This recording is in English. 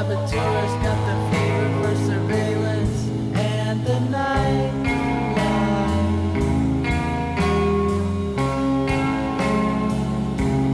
saboteurs got the